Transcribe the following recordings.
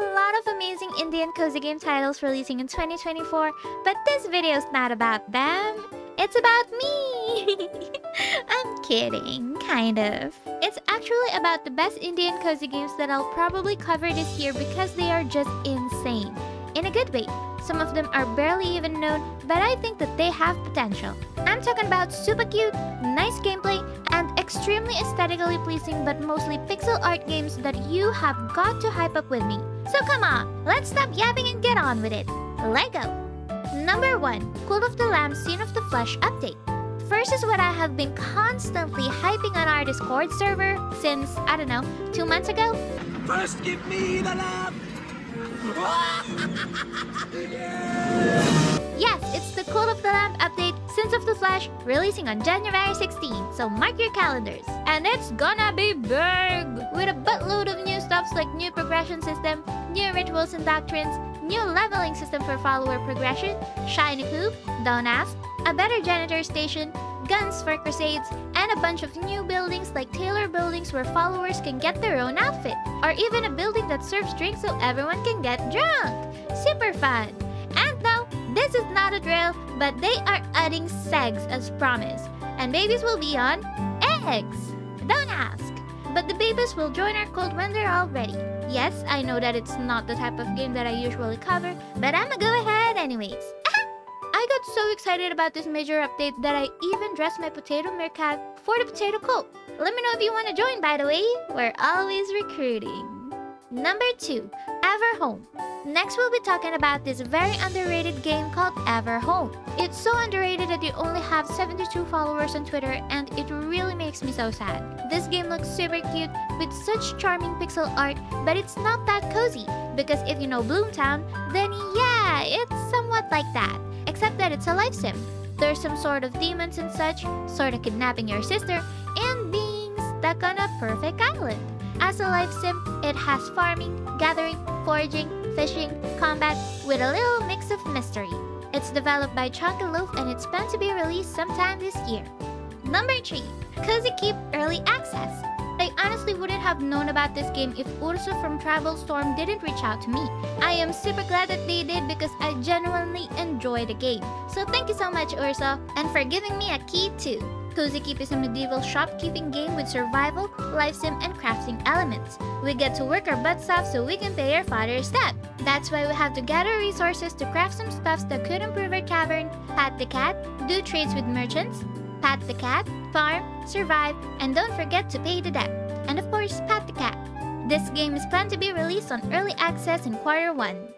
a lot of amazing Indian cozy game titles releasing in 2024, but this video's not about them. It's about me! I'm kidding, kind of. It's actually about the best Indian cozy games that I'll probably cover this year because they are just insane. In a good way. Some of them are barely even known, but I think that they have potential. I'm talking about super cute, nice gameplay, and extremely aesthetically pleasing but mostly pixel art games that you have got to hype up with me. So come on, let's stop yapping and get on with it. Lego! Number 1. Cult of the Lamb Sins of the Flesh Update. First is what I have been constantly hyping on our Discord server since, I don't know, two months ago. First give me the lamb! Yes, it's the Cult of the Lamb update, Sins of the Flesh, releasing on January 16, so mark your calendars. And it's gonna be big! With a buttload of new stuffs like new progression system, new rituals and doctrines, new leveling system for follower progression, shiny poop, don't ask, a better janitor station, guns for crusades, and a bunch of new buildings like tailor buildings where followers can get their own outfit, or even a building that serves drinks so everyone can get drunk. Super fun! This is not a drill, but they are adding segs as promised, and babies will be on eggs. Don't ask. But the babies will join our cult when they're all ready. Yes, I know that it's not the type of game that I usually cover, but I'ma go ahead anyways. I got so excited about this major update that I even dressed my potato meerkat for the potato cult. Let me know if you want to join, by the way. We're always recruiting. Number 2. Everholm. Next, we'll be talking about this very underrated game called Everholm. It's so underrated that you only have 72 followers on Twitter, and it really makes me so sad. This game looks super cute with such charming pixel art, but it's not that cozy, because if you know Bloomtown, then yeah, it's somewhat like that. Except that it's a life sim. There's some sort of demons and such, sort of kidnapping your sister, and being stuck on a perfect island. As a life sim, it has farming, gathering, foraging, fishing, combat, with a little mix of mystery. It's developed by Chunky Loaf and it's planned to be released sometime this year. Number 3. Cozy Keep Early Access. I honestly wouldn't have known about this game if Ursa from Travel Storm didn't reach out to me. I am super glad that they did because I genuinely enjoy the game. So thank you so much Ursa, and for giving me a key too. Cozy Keep is a medieval shopkeeping game with survival, life sim, and crafting elements. We get to work our butts off so we can pay our father's debt. That's why we have to gather resources to craft some stuffs that could improve our tavern, pat the cat, do trades with merchants, pat the cat, farm, survive, and don't forget to pay the debt. And of course, pat the cat. This game is planned to be released on early access in quarter 1.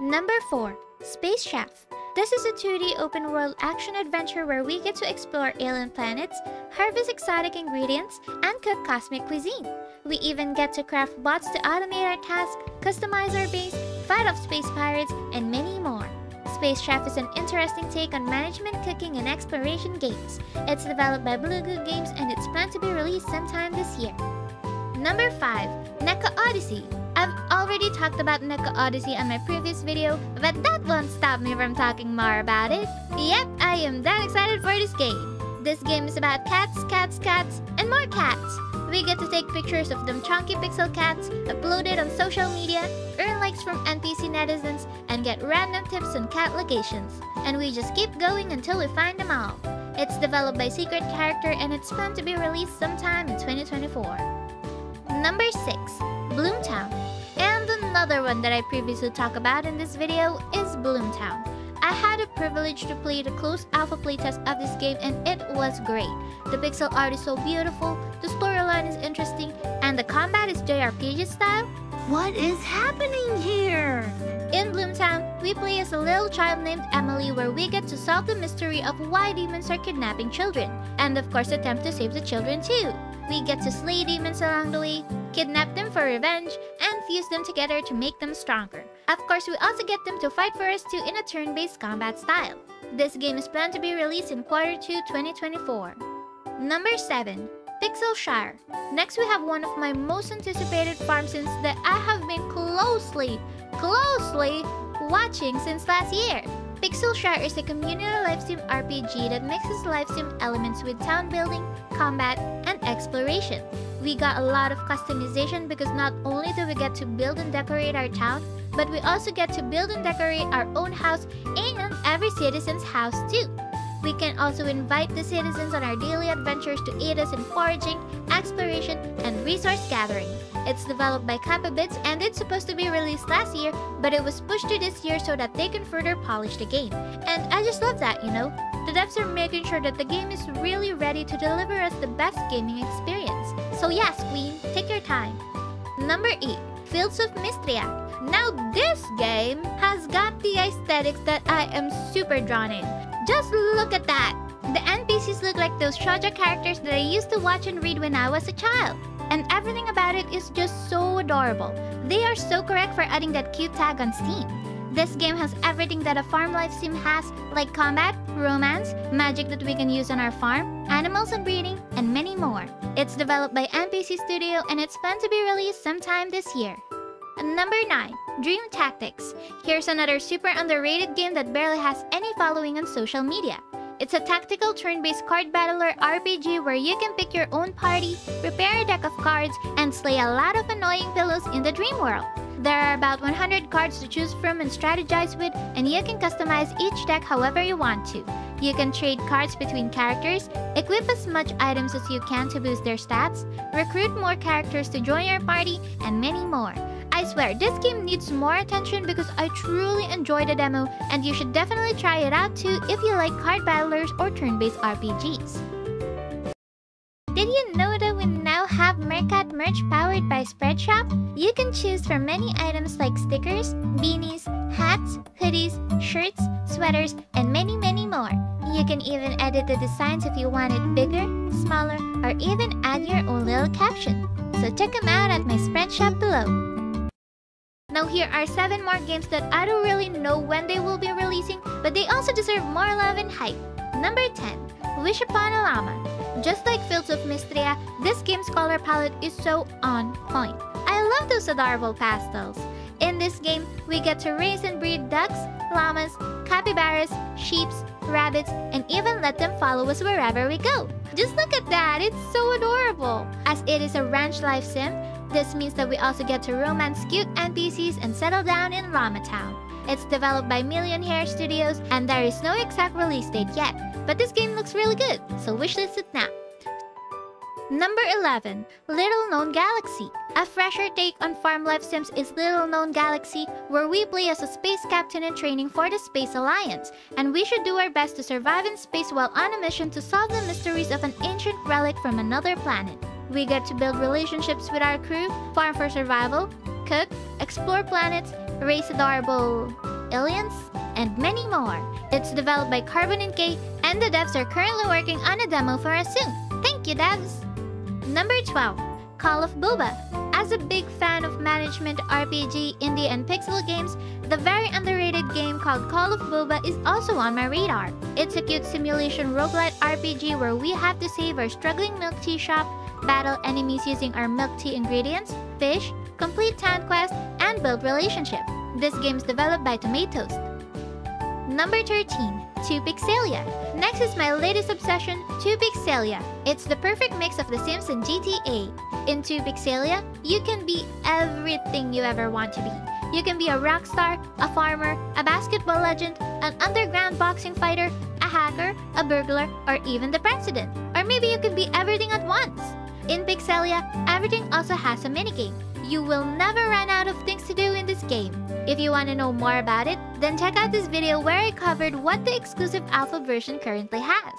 Number 4. Space Chef. This is a 2D open world action adventure where we get to explore alien planets, harvest exotic ingredients, and cook cosmic cuisine. We even get to craft bots to automate our tasks, customize our base, fight off space pirates, and many more. Space Chef is an interesting take on management, cooking, and exploration games. It's developed by Blue Goo Games and it's planned to be released sometime this year. Number 5. Neko Odyssey. I've already talked about Neko Odyssey on my previous video, but that won't stop me from talking more about it. Yep, I am that excited for this game. This game is about cats, cats, cats, and more cats. We get to take pictures of them chunky pixel cats, upload it on social media, earn likes from NPC netizens, and get random tips on cat locations. And we just keep going until we find them all. It's developed by Secret Character and it's planned to be released sometime in 2024. Number 6. Bloomtown. Another one that I previously talked about in this video is Bloomtown. I had the privilege to play the closed alpha playtest of this game and it was great. The pixel art is so beautiful, the storyline is interesting, and the combat is JRPG style. What is happening here? In Bloomtown, we play as a little child named Emily where we get to solve the mystery of why demons are kidnapping children, and of course attempt to save the children too. We get to slay demons along the way, kidnap them for revenge, fuse them together to make them stronger. Of course, we also get them to fight for us too in a turn-based combat style. This game is planned to be released in quarter 2 2024. Number 7. Pixelshire. Next we have one of my most anticipated farm sims that I have been closely, closely watching since last year. Pixelshire is a community life sim RPG that mixes life sim elements with town building, combat, and exploration. We got a lot of customization because not only do we get to build and decorate our town, but we also get to build and decorate our own house and every citizen's house too. We can also invite the citizens on our daily adventures to aid us in foraging, exploration, and resource gathering. It's developed by Kappa Bits and it's supposed to be released last year, but it was pushed to this year so that they can further polish the game. And I just love that, you know? The devs are making sure that the game is really ready to deliver us the best gaming experience. So yes, Queen, take your time. Number 8. Fields of Mistria. Now this game has got the aesthetics that I am super drawn in. Just look at that! The NPCs look like those shoujo characters that I used to watch and read when I was a child. And everything about it is just so adorable. They are so correct for adding that cute tag on Steam. This game has everything that a farm life sim has, like combat, romance, magic that we can use on our farm, animals and breeding, and many more. It's developed by NPC Studio and it's planned to be released sometime this year. Number 9. Dream Tactics. Here's another super underrated game that barely has any following on social media. It's a tactical turn-based card battler RPG where you can pick your own party, prepare a deck of cards, and slay a lot of annoying pillows in the dream world. There are about 100 cards to choose from and strategize with, and you can customize each deck however you want to. You can trade cards between characters, equip as much items as you can to boost their stats, recruit more characters to join your party, and many more. I swear, this game needs more attention because I truly enjoyed the demo and you should definitely try it out too if you like card battlers or turn-based RPGs. Merch powered by Spreadshop? You can choose from many items like stickers, beanies, hats, hoodies, shirts, sweaters, and many many more. You can even edit the designs if you want it bigger, smaller, or even add your own little caption. So check them out at my Spreadshop below. Now here are 7 more games that I don't really know when they will be releasing, but they also deserve more love and hype. Number 10. Wish Upon a Llama. Just like Fields of Mistria, this game's color palette is so on point. I love those adorable pastels. In this game, we get to raise and breed ducks, llamas, capybaras, sheeps, rabbits, and even let them follow us wherever we go. Just look at that, it's so adorable! As it is a ranch life sim, this means that we also get to romance cute NPCs and settle down in Llama Town. It's developed by Million Hair Studios and there is no exact release date yet, but this game looks really good, so wishlist it now. Number 11. Little Known Galaxy. A fresher take on Farm Life Sims is Little Known Galaxy, where we play as a space captain in training for the Space Alliance, and we should do our best to survive in space while on a mission to solve the mysteries of an ancient relic from another planet. We get to build relationships with our crew, farm for survival, cook, explore planets, raise adorable aliens, and many more. It's developed by Carbon and K, and the devs are currently working on a demo for us soon. Thank you, devs! Number 12. Call of Boba. As a big fan of management RPG, indie, and pixel games, the very underrated game called Call of Boba is also on my radar. It's a cute simulation roguelite RPG where we have to save our struggling milk tea shop, battle enemies using our milk tea ingredients, fish, complete town quest, and build relationship. This game is developed by Tomatoes. Number 13. To Pixelia. Next is my latest obsession, To Pixelia. It's the perfect mix of The Sims and GTA. In To Pixelia, you can be everything you ever want to be. You can be a rock star, a farmer, a basketball legend, an underground boxing fighter, a hacker, a burglar, or even the president. Or maybe you can be everything at once. In Pixelia, everything also has a minigame. You will never run out of things to do in this game. If you want to know more about it, then check out this video where I covered what the exclusive alpha version currently has.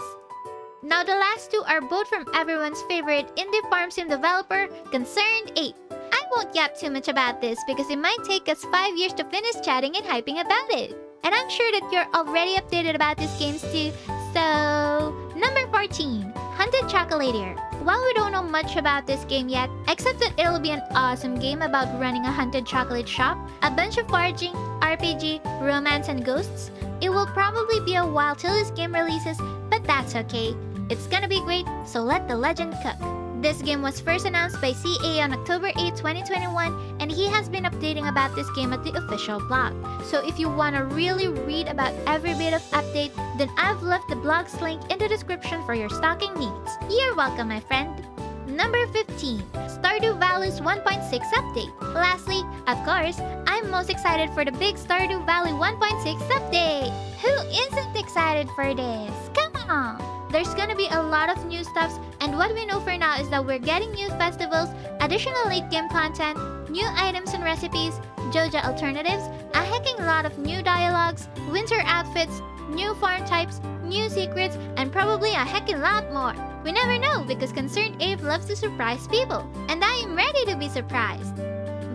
Now the last two are both from everyone's favorite indie farm sim developer, ConcernedApe. I won't yap too much about this because it might take us 5 years to finish chatting and hyping about it. And I'm sure that you're already updated about these games too, so... Number 14. Haunted Chocolatier. While we don't know much about this game yet, except that it'll be an awesome game about running a haunted chocolate shop, a bunch of foraging, RPG, romance, and ghosts, it will probably be a while till this game releases, but that's okay. It's gonna be great, so let the legend cook. This game was first announced by CA on October 8, 2021, and he has been updating about this game at the official blog. So if you want to really read about every bit of update, then I've left the blog's link in the description for your stocking needs. You're welcome, my friend. Number 15, Stardew Valley's 1.6 update. Lastly, of course, I'm most excited for the big Stardew Valley 1.6 update. Who isn't excited for this? Come on! There's gonna be a lot of new stuffs, and what we know for now is that we're getting new festivals, additional late game content, new items and recipes, Joja alternatives, a hecking lot of new dialogues, winter outfits, new farm types, new secrets, and probably a hecking lot more. We never know because ConcernedApe loves to surprise people, and I am ready to be surprised.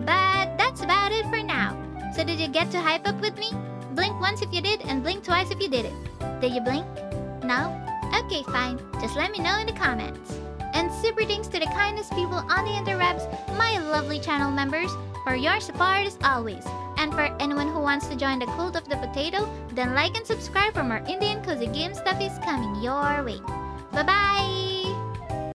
But that's about it for now. So did you get to hype up with me? Blink once if you did, and blink twice if you did it. Did you blink? No? Okay, fine. Just let me know in the comments. And super thanks to the kindest people on the interwebs, my lovely channel members, for your support as always. And for anyone who wants to join the cult of the potato, then like and subscribe for more Indian cozy game stuff is coming your way. Bye bye!